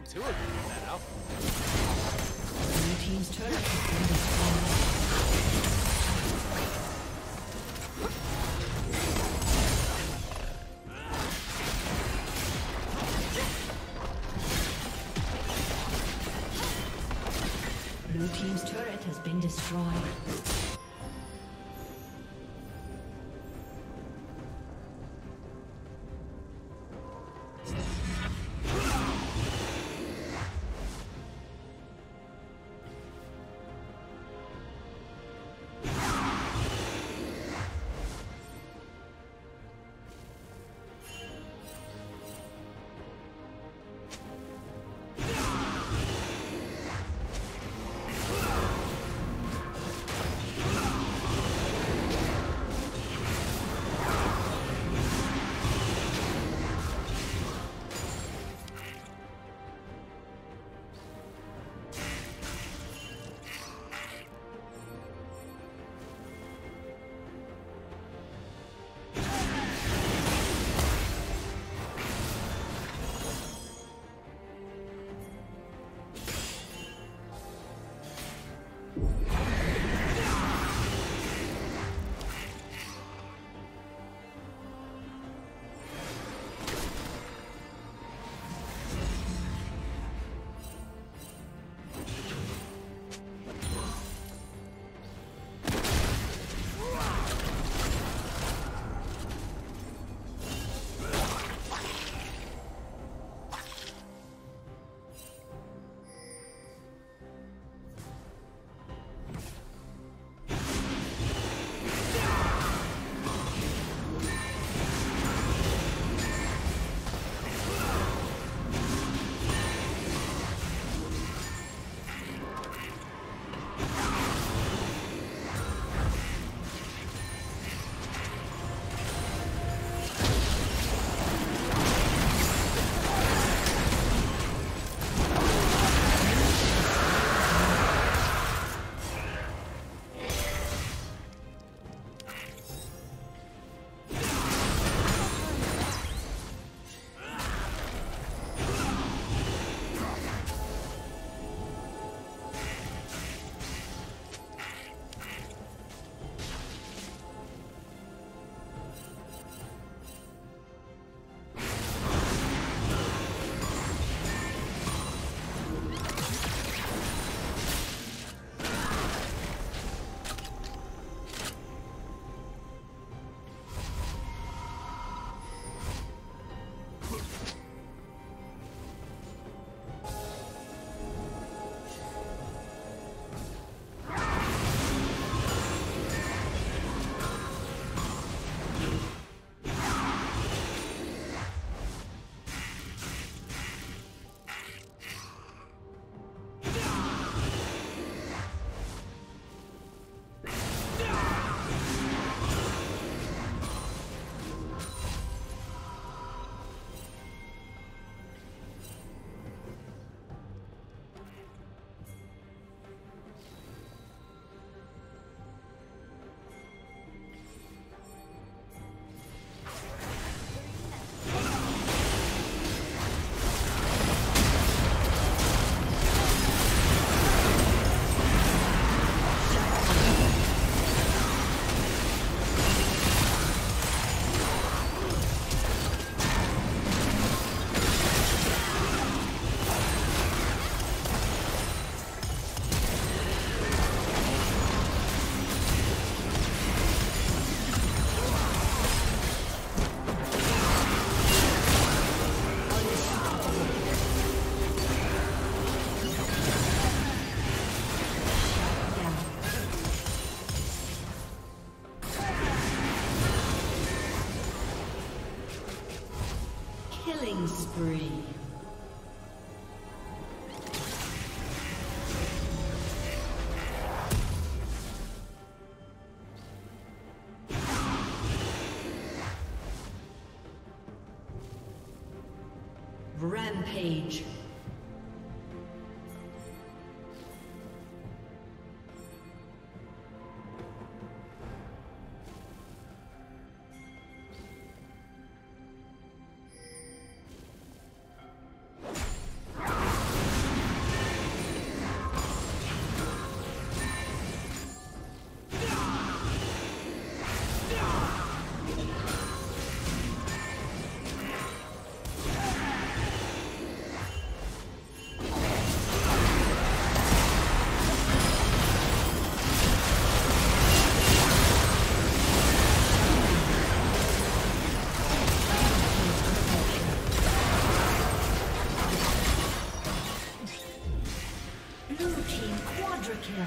Breaking two of now. Has been destroyed. Blue team's turret has been destroyed. Killing spree. Blue team quadra kill.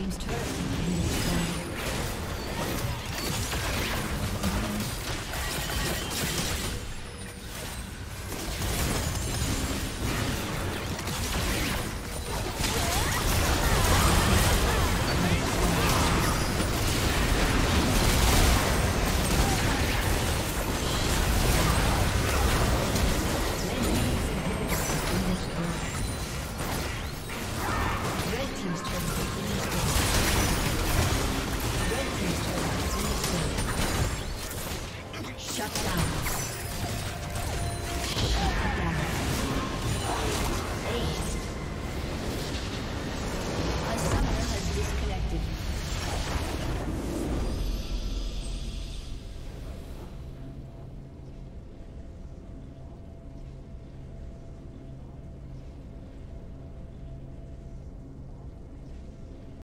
team's turret.